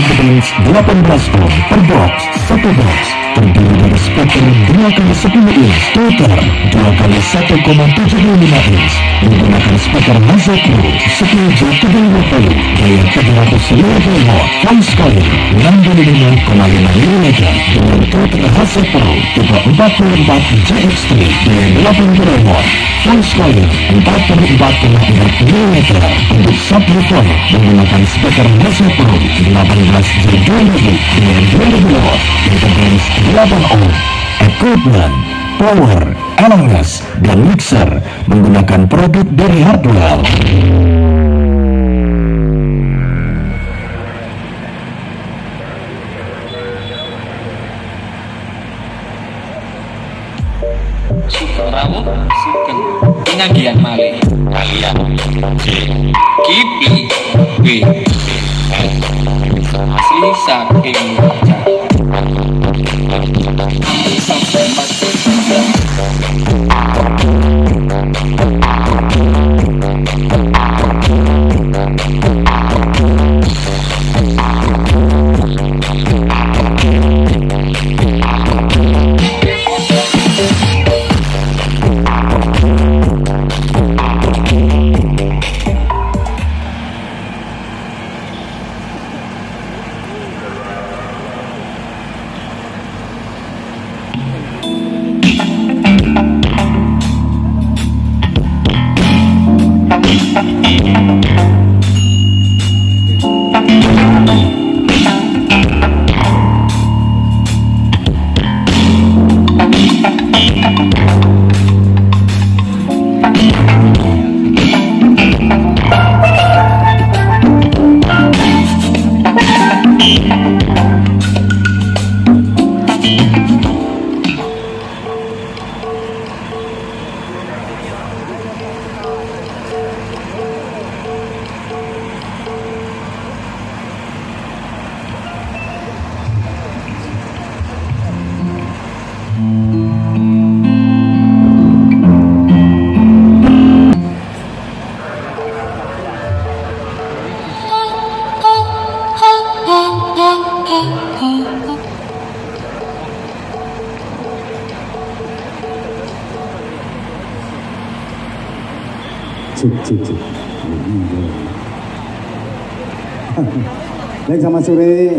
impedance 18 ohm per box, satu box terdiri dari speaker 2 kali 10 inch. Total 2 kali 1,75 inch. Menggunakan speaker Maza Pro 10 j 30 volt daya 350 watt voice calling 65,5 mm dengan total Hazel Pro tipe 44 JX3 daya 80 watt voice calling 44,4 mm untuk subwoofer menggunakan speaker Maza Pro 18 j 2000 dengan 2000 watt interface 8 ohm equipment power LNS dan mixer menggunakan produk dari Hardwell Sugeng rawuh sugeng pengagian malih. Kalian. Kipi. B Asli saking Sampai mati Cek cek cek baik sama sore